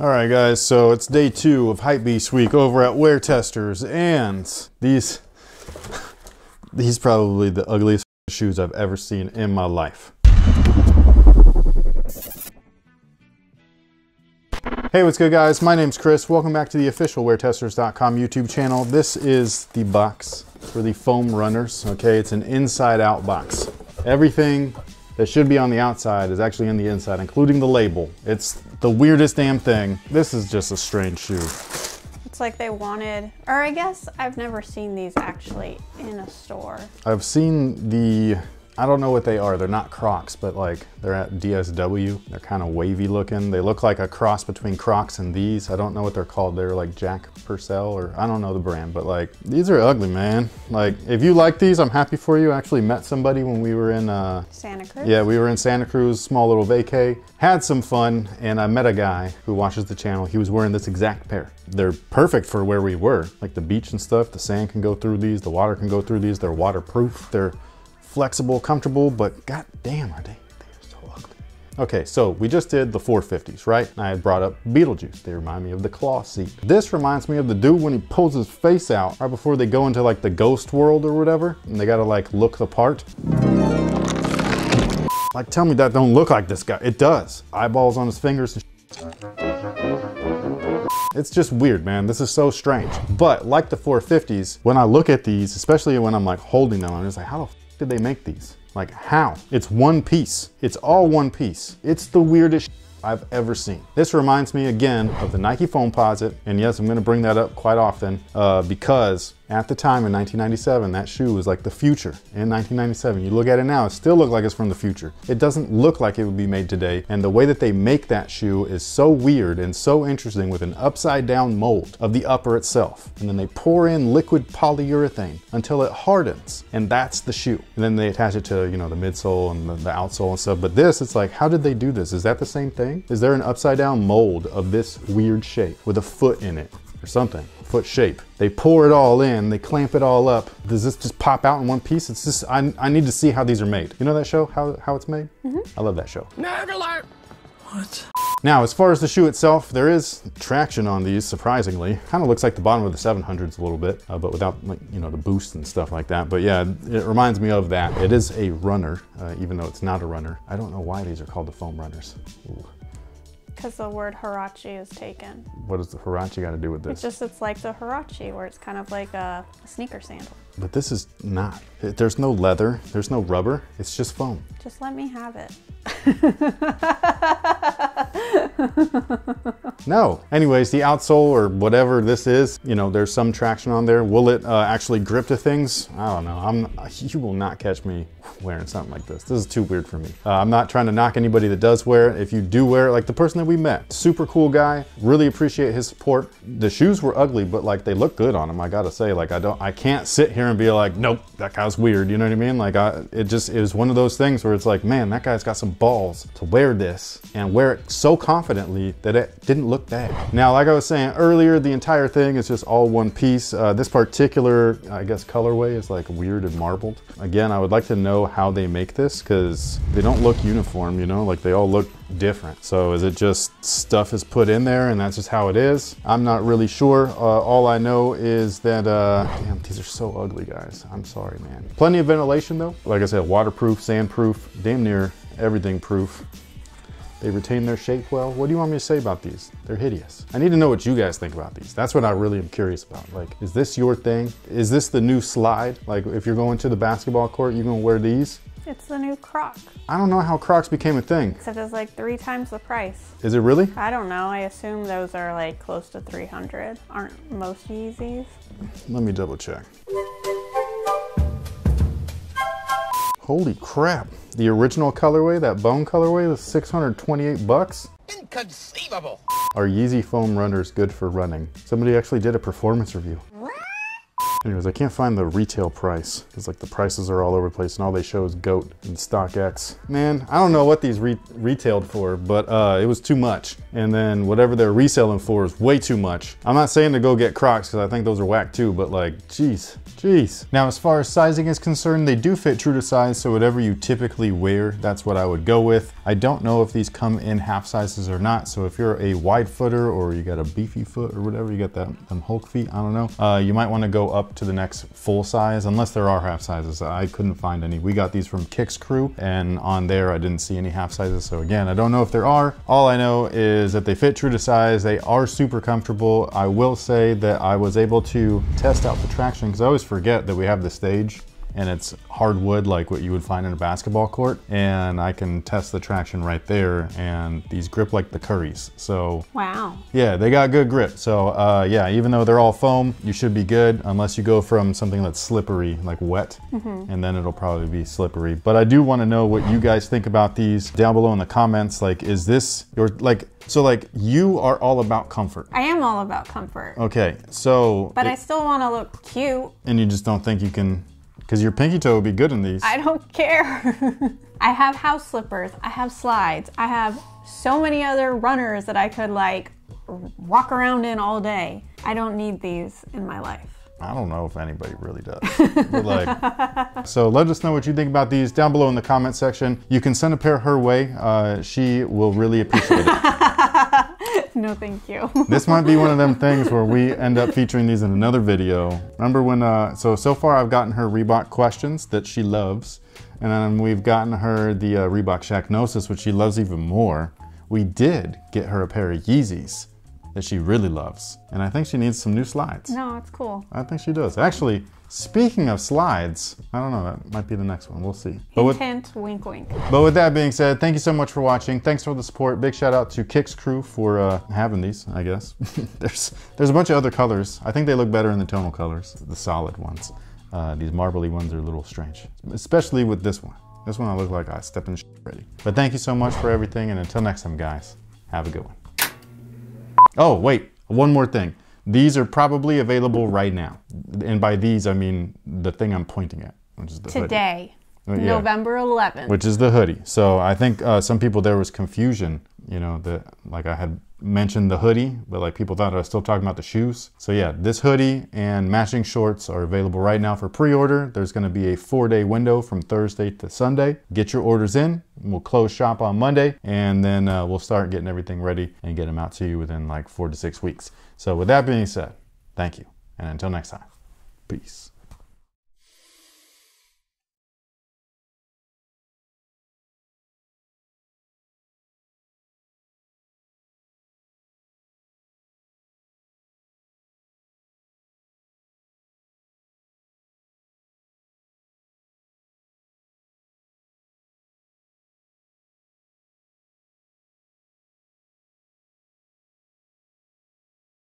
All right, guys, so it's day two of Hypebeast Week over at WearTesters, and these, these probably the ugliest shoes I've ever seen in my life. Hey, what's good guys? My name's Chris. Welcome back to the official WearTesters.com YouTube channel. This is the box for the foam runners, okay? It's an inside out box. Everything that should be on the outside is actually in the inside, including the label. It's the weirdest damn thing. This is just a strange shoe. It's like they wanted, or I guess I've never seen these actually in a store. I've seen the I don't know what they are. They're not Crocs, but like they're at DSW. They're kind of wavy looking. They look like a cross between Crocs and these. I don't know what they're called. They're like Jack Purcell or I don't know the brand, but like these are ugly, man. Like if you like these, I'm happy for you. I actually met somebody when we were in uh, Santa Cruz. Yeah, we were in Santa Cruz, small little vacay. Had some fun, and I met a guy who watches the channel. He was wearing this exact pair. They're perfect for where we were, like the beach and stuff. The sand can go through these, the water can go through these. They're waterproof. They're flexible, comfortable, but god damn are they, they are so ugly. Okay, so we just did the 450s, right? I had brought up Beetlejuice. They remind me of the claw seat. This reminds me of the dude when he pulls his face out right before they go into like the ghost world or whatever, and they gotta like look the part. Like tell me that don't look like this guy. It does. Eyeballs on his fingers it's just weird, man. This is so strange. But like the 450s, when I look at these, especially when I'm like holding them, I'm just like, how the did they make these? Like how? It's one piece. It's all one piece. It's the weirdest I've ever seen. This reminds me again of the Nike Foamposite, and yes, I'm gonna bring that up quite often uh, because at the time in 1997, that shoe was like the future in 1997. You look at it now, it still looks like it's from the future. It doesn't look like it would be made today. And the way that they make that shoe is so weird and so interesting with an upside down mold of the upper itself. And then they pour in liquid polyurethane until it hardens. And that's the shoe. And then they attach it to, you know, the midsole and the, the outsole and stuff. But this, it's like, how did they do this? Is that the same thing? Is there an upside down mold of this weird shape with a foot in it? or something, foot shape. They pour it all in, they clamp it all up. Does this just pop out in one piece? It's just, I, I need to see how these are made. You know that show, how, how it's made? Mm -hmm. I love that show. Nerd alert! What? Now, as far as the shoe itself, there is traction on these, surprisingly. Kind of looks like the bottom of the 700s a little bit, uh, but without, like, you know, the boost and stuff like that. But yeah, it reminds me of that. It is a runner, uh, even though it's not a runner. I don't know why these are called the foam runners. Ooh. Because the word Huarache is taken. What does the Huarache got to do with this? It's just, it's like the Huarache, where it's kind of like a, a sneaker sandal. But this is not. There's no leather, there's no rubber, it's just foam. Just let me have it. no. Anyways, the outsole or whatever this is, you know, there's some traction on there. Will it uh, actually grip to things? I don't know. I'm, you will not catch me wearing something like this. This is too weird for me. Uh, I'm not trying to knock anybody that does wear it. If you do wear it, like the person that we met, super cool guy, really appreciate his support. The shoes were ugly, but like they look good on him. I gotta say, like I don't, I can't sit here and be like, nope, that guy's weird. You know what I mean? Like I, it just, was one of those things where it's like, man, that guy's got some balls to wear this and wear it so confidently that it didn't look bad. Now, like I was saying earlier, the entire thing is just all one piece. Uh, this particular, I guess, colorway is like weird and marbled. Again, I would like to know how they make this because they don't look uniform, you know, like they all look different. So is it just stuff is put in there and that's just how it is? I'm not really sure. Uh, all I know is that, uh, damn, these are so ugly, guys. I'm sorry, man. Plenty of ventilation though. Like I said, waterproof, sandproof, damn near everything proof. They retain their shape well. What do you want me to say about these? They're hideous. I need to know what you guys think about these. That's what I really am curious about. Like, is this your thing? Is this the new slide? Like, if you're going to the basketball court, you're gonna wear these? It's the new Croc. I don't know how Crocs became a thing. Except it's like three times the price. Is it really? I don't know. I assume those are like close to 300. Aren't most Yeezys? Let me double check. Holy crap. The original colorway, that bone colorway, was 628 bucks? Inconceivable. Are Yeezy foam runners good for running? Somebody actually did a performance review. Anyways, I can't find the retail price. It's like the prices are all over the place and all they show is GOAT and StockX. Man, I don't know what these re retailed for, but uh, it was too much. And then whatever they're reselling for is way too much. I'm not saying to go get Crocs because I think those are whack too, but like, geez, Jeez. Now, as far as sizing is concerned, they do fit true to size, so whatever you typically wear, that's what I would go with. I don't know if these come in half sizes or not, so if you're a wide footer or you got a beefy foot or whatever, you got that them Hulk feet, I don't know, uh, you might want to go up to the next full size, unless there are half sizes. I couldn't find any. We got these from Kicks Crew, and on there I didn't see any half sizes, so again, I don't know if there are. All I know is that they fit true to size. They are super comfortable. I will say that I was able to test out the traction, because I always forget that we have the stage and it's hardwood like what you would find in a basketball court and I can test the traction right there and these grip like the Curries. so wow yeah they got good grip so uh, yeah even though they're all foam you should be good unless you go from something that's slippery like wet mm-hmm. and then it'll probably be slippery but I do want to know what you guys think about these down below in the comments like is this your like so like you are all about comfort. I am all about comfort. Okay, so But it, I still want to look cute. And you just don't think you can because your pinky toe would be good in these. I don't care. I have house slippers. I have slides. I have so many other runners that I could like walk around in all day. I don't need these in my life. I don't know if anybody really does. like, so let us know what you think about these down below in the comment section. You can send a pair her way. Uh, she will really appreciate it. no, thank you. this might be one of them things where we end up featuring these in another video. Remember when, uh, so, so far I've gotten her Reebok questions that she loves. And then we've gotten her the uh, Reebok Shaqnosis, which she loves even more. We did get her a pair of Yeezys that she really loves. And I think she needs some new slides. No, it's cool. I think she does. Actually, speaking of slides, I don't know, that might be the next one. We'll see. But with, Hint, wink, wink. But with that being said, thank you so much for watching. Thanks for the support. Big shout out to Kicks Crew for uh, having these, I guess. there's, there's a bunch of other colors. I think they look better in the tonal colors, the solid ones. Uh, these marbly ones are a little strange, especially with this one. This one I look like I step in ready. But thank you so much for everything, and until next time, guys, have a good one. Oh, wait, one more thing. These are probably available right now. And by these, I mean the thing I'm pointing at, which is the Today, hoodie. yeah. November 11th. Which is the hoodie. So I think uh, some people, there was confusion, you know, that like I had mentioned the hoodie, but like people thought I was still talking about the shoes. So yeah, this hoodie and matching shorts are available right now for pre-order. There's gonna be a four day window from Thursday to Sunday. Get your orders in. We'll close shop on Monday and then uh, we'll start getting everything ready and get them out to you within like four to six weeks. So with that being said, thank you. And until next time, peace.